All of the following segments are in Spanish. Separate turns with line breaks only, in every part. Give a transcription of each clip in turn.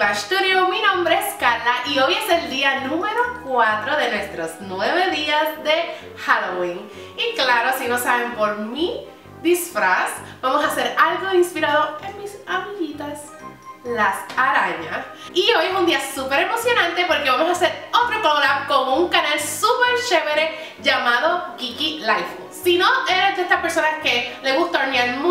Bash Studio, mi nombre es Carla y hoy es el día número 4 de nuestros 9 días de Halloween. Y claro, si no saben por mi disfraz, vamos a hacer algo inspirado en mis amiguitas, las arañas. Y hoy es un día súper emocionante porque vamos a hacer otro collab con un canal súper chévere llamado Kiki Life. Si no eres de estas personas que le gusta hornear mucho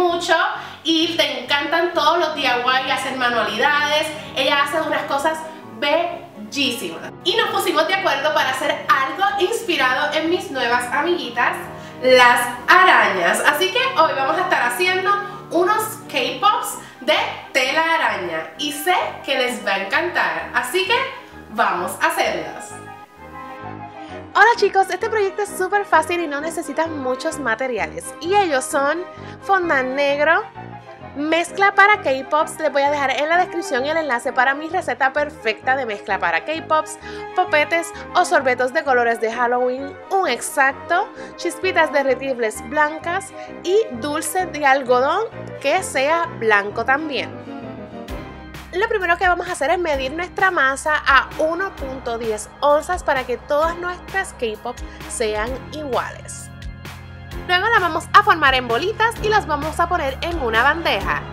y te encantan todos los DIY, hacer manualidades, ella hace unas cosas bellísimas. Y nos pusimos de acuerdo para hacer algo inspirado en mis nuevas amiguitas, las arañas. Así que hoy vamos a estar haciendo unos K-Pops de tela araña y sé que les va a encantar. Así que vamos a hacerlas. Hola chicos, este proyecto es súper fácil y no necesitas muchos materiales. Y ellos son fondant negro, mezcla para K-Pops, les voy a dejar en la descripción el enlace para mi receta perfecta de mezcla para K-Pops, popetes o sorbetos de colores de Halloween, un exacto, chispitas derretibles blancas y dulce de algodón que sea blanco también. Lo primero que vamos a hacer es medir nuestra masa a 1.10 onzas para que todas nuestras K-Pops sean iguales. Luego las vamos a formar en bolitas y las vamos a poner en una bandeja.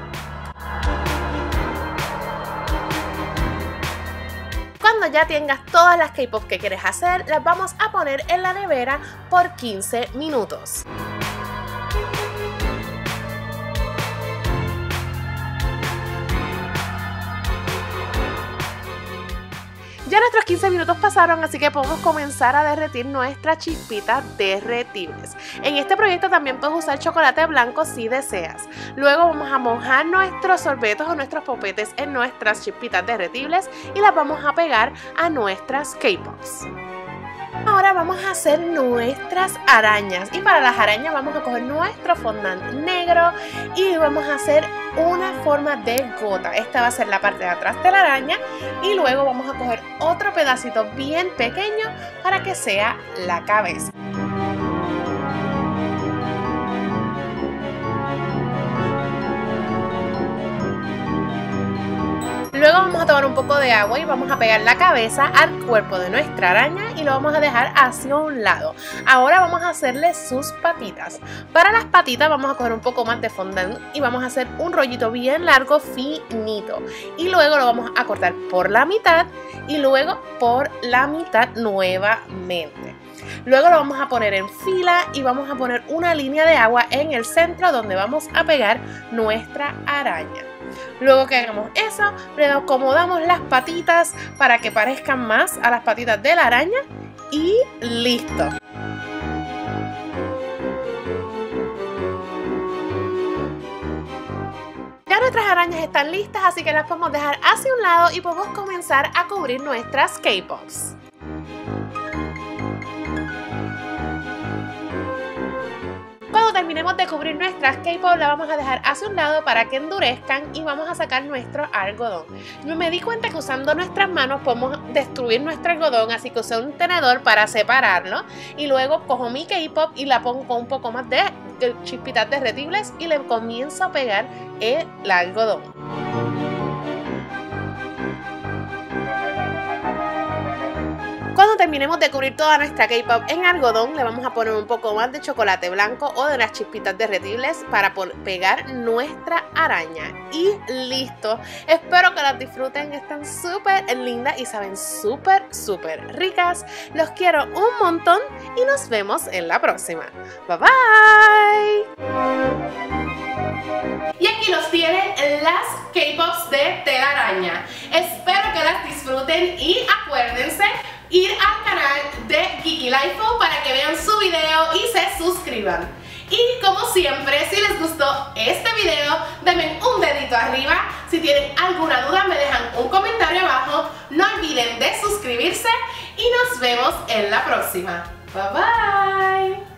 Cuando ya tengas todas las K-Pops que quieres hacer, las vamos a poner en la nevera por 15 minutos. 15 minutos pasaron, así que podemos comenzar a derretir nuestras chispitas derretibles. En este proyecto también puedes usar chocolate blanco si deseas. Luego vamos a mojar nuestros sorbetos o nuestros popetes en nuestras chispitas derretibles y las vamos a pegar a nuestras K-Pops. Ahora vamos a hacer nuestras arañas y para las arañas vamos a coger nuestro fondant negro y vamos a hacer una forma de gota. Esta va a ser la parte de atrás de la araña y luego vamos a coger otro pedacito bien pequeño para que sea la cabeza. Poco de agua y vamos a pegar la cabeza al cuerpo de nuestra araña y lo vamos a dejar hacia un lado. Ahora vamos a hacerle sus patitas. Para las patitas vamos a coger un poco más de fondant y vamos a hacer un rollito bien largo, finito. Y luego lo vamos a cortar por la mitad y luego por la mitad nuevamente. Luego lo vamos a poner en fila y vamos a poner una línea de agua en el centro donde vamos a pegar nuestra araña. Luego que hagamos eso, le acomodamos las patitas para que parezcan más a las patitas de la araña y listo. Ya nuestras arañas están listas, así que las podemos dejar hacia un lado y podemos comenzar a cubrir nuestras K-Pops. Terminemos de cubrir nuestras K-pop, la vamos a dejar hacia un lado para que endurezcan y vamos a sacar nuestro algodón. Me di cuenta que usando nuestras manos podemos destruir nuestro algodón, así que usé un tenedor para separarlo y luego cojo mi K-pop y la pongo con un poco más de chispitas derretibles y le comienzo a pegar el algodón. Terminemos de cubrir toda nuestra K-pop en algodón, le vamos a poner un poco más de chocolate blanco o de las chispitas derretibles para pegar nuestra araña. Y listo. Espero que las disfruten. Están súper lindas y saben súper, súper ricas. Los quiero un montón y nos vemos en la próxima. Bye bye. Y aquí los tienen las K-Pops de tela araña. Espero que las disfruten y acuérdense ir al canal de Kiki Life para que vean su video y Y como siempre, si les gustó este video, denme un dedito arriba. Si tienen alguna duda, me dejan un comentario abajo. No olviden de suscribirse y nos vemos en la próxima. Bye bye.